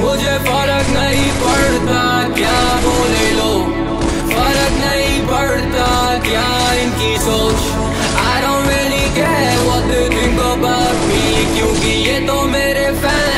मुझे फ़र्क नहीं पड़ता क्या बोले लो फ़र्क नहीं पड़ता क्या इनकी सोच। I don't really care what they think about me, क्योंकि ये तो मेरे फ़ैन